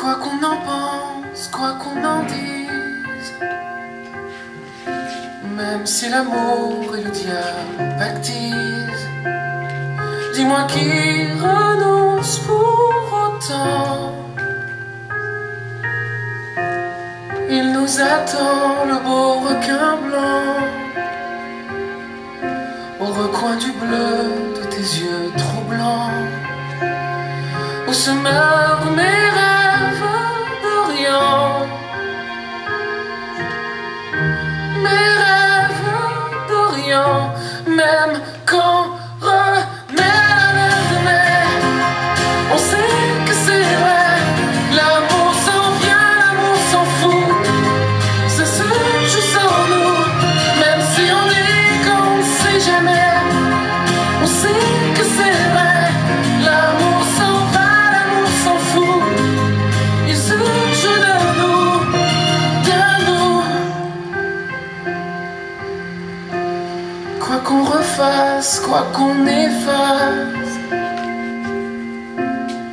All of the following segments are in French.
Quoi qu'on en pense, quoi qu'on en dise, même si l'amour et le diable pactisent, dis-moi qui renonce pour autant. Il nous attend le beau requin blanc. Au recoin du bleu de tes yeux troublants. Où se meurent mes rêves même qu'on refasse, quoi qu'on efface.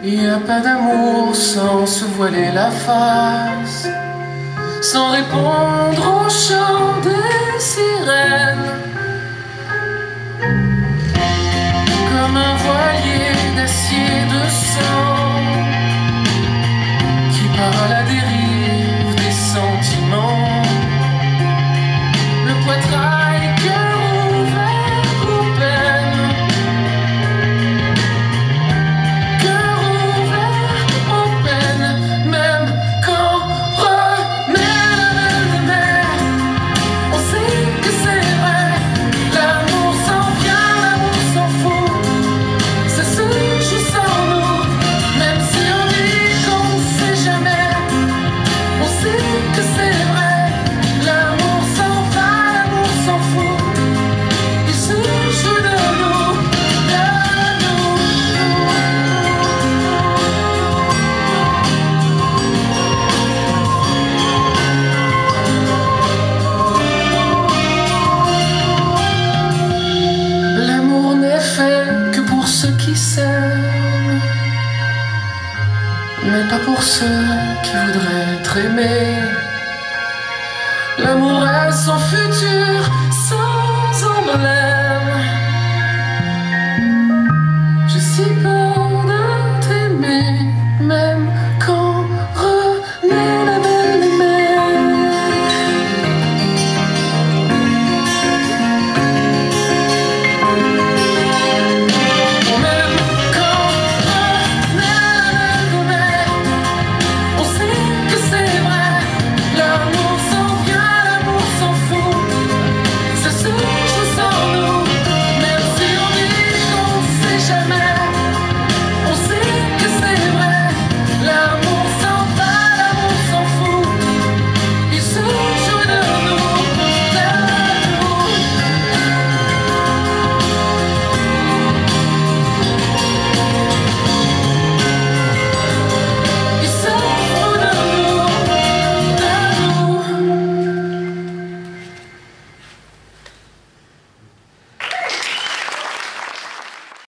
Il n'y a pas d'amour sans se voiler la face, sans répondre au chant des sirènes. Comme un voilier d'acier de sang mais pas pour ceux qui voudraient être aimés. L'amour est son futur.